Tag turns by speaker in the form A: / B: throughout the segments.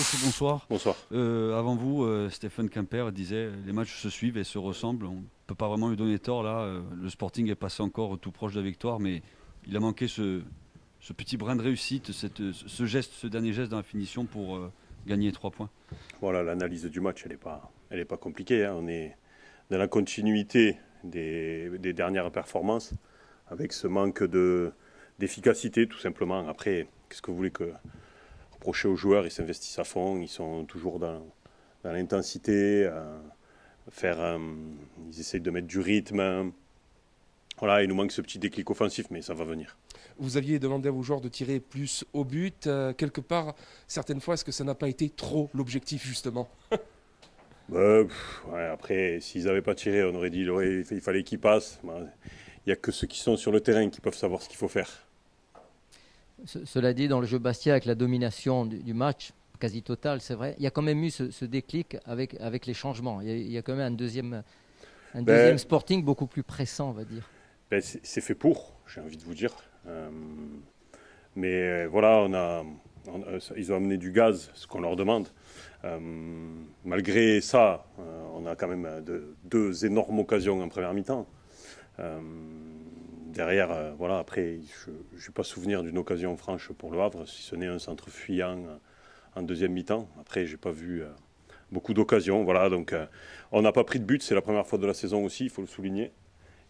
A: Coach, bonsoir.
B: Bonsoir.
A: Euh, avant vous, euh, Stéphane Quimper disait les matchs se suivent et se ressemblent. On ne peut pas vraiment lui donner tort là. Euh, le Sporting est passé encore tout proche de la victoire, mais il a manqué ce, ce petit brin de réussite, cette- ce geste, ce dernier geste dans la finition pour euh, gagner trois points.
B: Voilà, l'analyse du match, elle n'est pas, elle est pas compliquée. hein. On est dans la continuité des, des dernières performances, avec ce manque de, d'efficacité, tout simplement. Après, qu'est-ce que vous voulez que reprocher aux joueurs Ils s'investissent à fond, ils sont toujours dans, dans l'intensité, euh, faire, euh, ils essayent de mettre du rythme. Voilà, il nous manque ce petit déclic offensif, mais ça va venir.
C: Vous aviez demandé à vos joueurs de tirer plus au but. euh, quelque part, certaines fois, est-ce que ça n'a pas été trop l'objectif, justement?
B: Bah, pff, ouais, après, s'ils n'avaient pas tiré, on aurait dit il, aurait- il fallait qu'ils passent. Bah, Il n'y a que ceux qui sont sur le terrain qui peuvent savoir ce qu'il faut faire.
D: Ce- Cela dit, dans le jeu Bastia, avec la domination du, du match, quasi totale, c'est vrai, il y a quand même eu ce, ce déclic avec, avec les changements. Il y, a, il y a quand même un deuxième, un
B: Ben-
D: deuxième sporting beaucoup plus pressant, on va dire.
B: Ben, c'est fait pour, j'ai envie de vous dire. Euh, mais euh, voilà, on a, on- euh, ils ont amené du gaz, ce qu'on leur demande. Euh, malgré ça, euh, on a quand même de- deux énormes occasions en première mi-temps. Euh, derrière, euh, voilà, après, je n'ai pas souvenir d'une occasion franche pour le Havre, si ce n'est un centre fuyant euh, en deuxième mi-temps. Après, j'ai pas vu euh, beaucoup d'occasions. Voilà, donc on n'a pas pris de but, c'est la première fois de la saison aussi, il faut le souligner.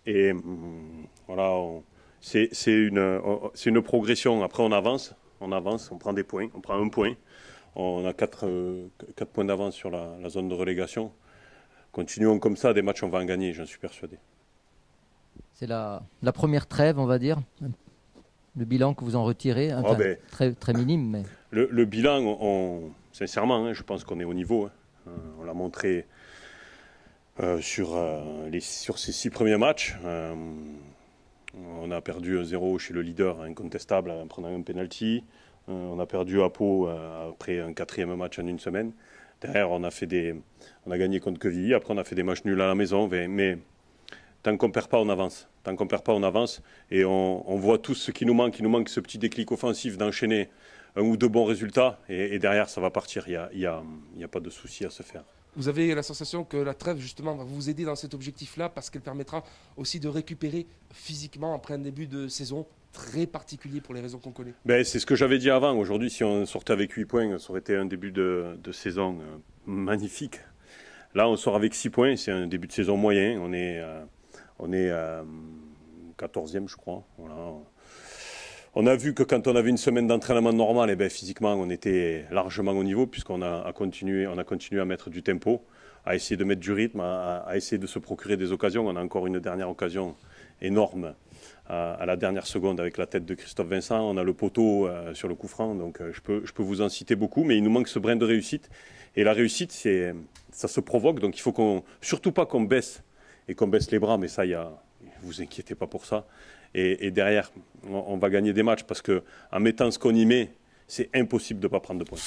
B: Et hum, voilà, on- c'est une, progression. Après, on avance, on avance, on prend des points, on prend un point. On a quatre, euh, quatre points d'avance sur la, la zone de relégation. Continuons comme ça, des matchs, on va en gagner, j'en suis persuadé.
D: C'est la, la première trêve, on va dire. Le bilan que vous en retirez, enfin,
B: Oh, ben.
D: très, très minime, mais
B: Le, le bilan, on, on- sincèrement, hein, je pense qu'on est au niveau. hein. Euh, on l'a montré euh, sur, euh, les, sur ces six premiers matchs. On a perdu un 0 chez le leader incontestable en prenant un penalty. On a perdu à Pau après un quatrième match en une semaine. Derrière, on a, fait des, on a gagné contre Quevilly. Après, on a fait des matchs nuls à la maison. Mais, mais tant qu'on ne perd pas, on avance. Tant qu'on ne perd pas, on avance. Et on, on voit tout ce qui nous manque. Il nous manque ce petit déclic offensif d'enchaîner un ou deux bons résultats. Et, et derrière, ça va partir. Il n'y a, il y a- il y a pas de souci à se faire.
C: Vous avez la sensation que la trêve, justement, va vous aider dans cet objectif-là parce qu'elle permettra aussi de récupérer physiquement après un début de saison très particulier pour les raisons qu'on connaît.
B: Ben, c'est ce que j'avais dit avant. Aujourd'hui, si on sortait avec 8 points, ça aurait été un début de, de saison euh, magnifique. Là, on sort avec 6 points. C'est un début de saison moyen. On est, euh, on est euh, 14e, je crois. On a vu que quand on avait une semaine d'entraînement normal, eh ben, physiquement, on était largement au niveau, puisqu'on a, continué, on a continué à mettre du tempo, à essayer de mettre du rythme, à, essayer de se procurer des occasions. On a encore une dernière occasion énorme à, la dernière seconde avec la tête de Christophe Vincent. On a le poteau euh, sur le coup franc, donc euh, je, peux, vous en citer beaucoup, mais il nous manque ce brin de réussite. Et la réussite, c'est, ça se provoque, donc il faut surtout pas qu'on baisse et qu'on baisse les bras, mais ça, y a, vous inquiétez pas pour ça. Et, derrière, on, on va gagner des matchs parce que en mettant ce qu'on y met, c'est impossible de ne pas prendre de points.